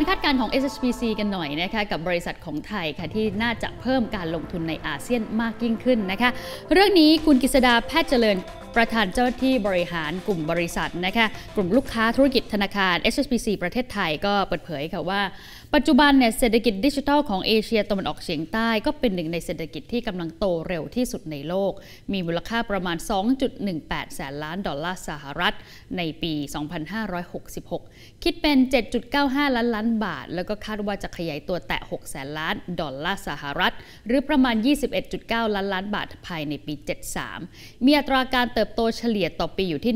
การคาดการณ์ของ SHBC กันหน่อยนะคะกับบริษัทของไทยค่ะที่น่าจะเพิ่มการลงทุนในอาเซียนมากยิ่งขึ้นนะคะ เรื่องนี้คุณกฤษดาแพทย์เจริญประธานเจ้าหน้าที่บริหารกลุ่มบริษัทนะคะกลุ่มลูกค้าธุรกิจธนาคาร HSBC ประเทศไทยก็เปิดเผยค่ะว่า ปัจจุบันเนี่ยเศรษฐกิจดิจิทัลของเอเชียตะวันออกเฉียงใต้ก็เป็นหนึ่งในเศรษฐกิจที่กำลังโตเร็วที่สุดในโลก มีมูลค่าประมาณ 2.18 แสนล้านดอลลาร์สหรัฐ ในปี 2566 คิดเป็น 7.95 ล้านล้านบาท แล้วก็คาดว่าจะขยายตัวแตะ 6 แสนล้านดอลลาร์สหรัฐ หรือประมาณ 21.9 ล้านล้านบาทภายในปี 73 มีอัตราการเติบโตเฉลี่ยต่อปีอยู่ที่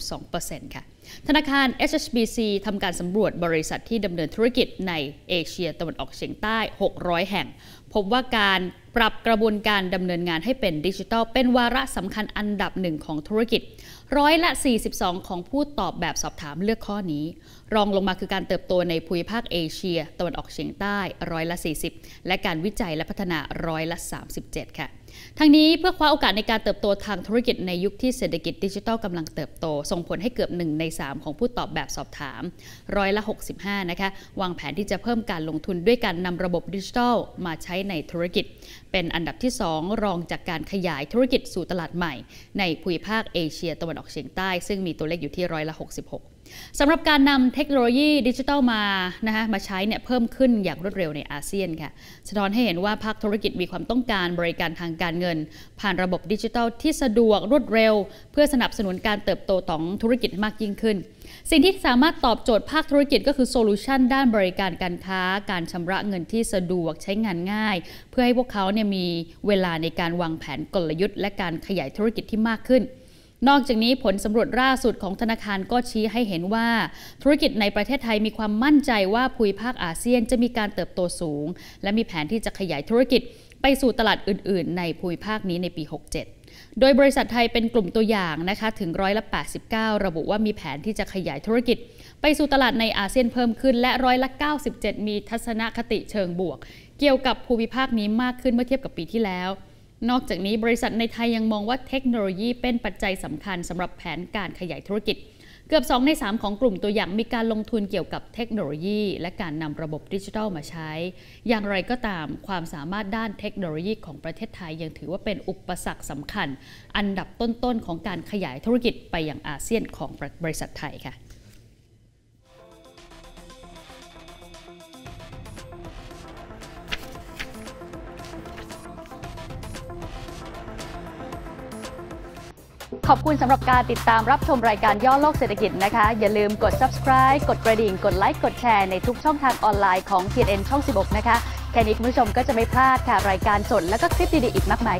162%ค่ะ ธนาคาร HSBC ทำการสำรวจบริษัทที่ดำเนินธุรกิจในเอเชียตะวันออกเฉียงใต้ 600 แห่ง พบว่าการปรับกระบวนการดำเนินงานให้เป็นดิจิทัล เป็นวาระสำคัญอันดับหนึ่งของธุรกิจ ร้อยละ 42 ของผู้ตอบแบบสอบถามเลือกข้อนี้ รองลงมาคือการเติบโตในภูมิภาคเอเชีย ตะวันออกเฉียงใต้ร้อยละ 40 และการวิจัยและพัฒนาร้อยละ 37 ค่ะ ทั้งนี้เพื่อคว้าโอกาสในการเติบโตทางธุรกิจในยุคที่เศรษฐกิจดิจิทัลกำลังเติบโต ส่งผลให้เกือบ1ใน 3 ของผู้ตอบแบบสอบถาม ร้อยละ 65 นะคะ วางแผนที่จะเพิ่มการลงทุนด้วยการนำระบบดิจิทัลมาใช้ในธุรกิจ เป็นอันดับที่ 2 รองจากการขยายธุรกิจสู่ตลาดใหม่ ในภูมิภาคเอเชียตะวันออกเฉียงใต้ ซึ่งมีตัวเลขอยู่ที่ร้อยละ 66สำหรับการนำเทคโนโลยีดิจิทัลมานะคะมาใช้เนี่ยเพิ่มขึ้นอย่างรวดเร็วในอาเซียนค่ะสะท้อนให้เห็นว่าภาคธุรกิจมีความต้องการบริการทางการเงิน ผ่านระบบดิจิทัลที่สะดวกรวดเร็ว เพื่อสนับสนุนการเติบโตของธุรกิจมากยิ่งขึ้น สิ่งที่สามารถตอบโจทย์ภาคธุรกิจก็คือโซลูชันด้านบริการการค้า การชำระเงินที่สะดวกใช้งานง่าย เพื่อให้พวกเขาเนี่ยมีเวลาในการวางแผนกลยุทธ์ และการขยายธุรกิจที่มากขึ้น นอกจากนี้ผลสำรวจล่าสุดของธนาคารก็ชี้ให้เห็นว่า ธุรกิจในประเทศไทยมีความมั่นใจว่าภูมิภาคอาเซียนจะมีการเติบโตสูง และมีแผนที่จะขยายธุรกิจไปสู่ตลาดอื่น ๆ ในภูมิภาคนี้ในปี 67 โดยบริษัทไทยเป็นกลุ่มตัวอย่างนะคะถึงร้อยละ 89 ระบุว่ามีแผนที่จะขยายธุรกิจ ไปสู่ตลาดในอาเซียนเพิ่มขึ้น และร้อยละ 97 มีทัศนคติเชิงบวก เกี่ยวกับภูมิภาคนี้มากขึ้นเมื่อเทียบกับปีที่แล้ว นอกจากนี้บริษัทในไทยยังมองว่าเทคโนโลยีเป็นปัจจัยสำคัญสำหรับแผนการขยายธุรกิจ เกือบ 2 ใน 3 ของกลุ่มตัวอย่างมีการลงทุนเกี่ยวกับเทคโนโลยี และการนำระบบดิจิทัลมาใช้ อย่างไรก็ตามความสามารถด้านเทคโนโลยีของประเทศไทยยังถือว่าเป็นอุปสรรคสำคัญ อันดับต้นๆของการขยายธุรกิจไปยังอาเซียนของบริษัทไทยค่ะ ขอบคุณสำหรับการติดตามรับชมรายการย่อโลกเศรษฐกิจนะคะ อย่าลืมกด subscribe กดกระดิ่ง กดไลค์ กดแชร์ในทุกช่องทางออนไลน์ของ TNN ช่อง 16 นะคะ แค่นี้คุณผู้ชมก็จะไม่พลาดค่ะ รายการสดและก็คลิปดีๆอีกมากมายค่ะ